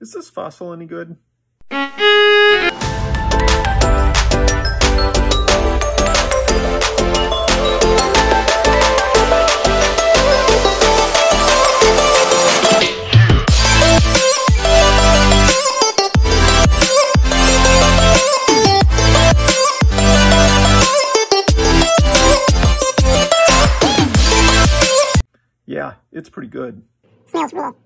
Is this fossil any good? Yeah, it's pretty good. Snails rule.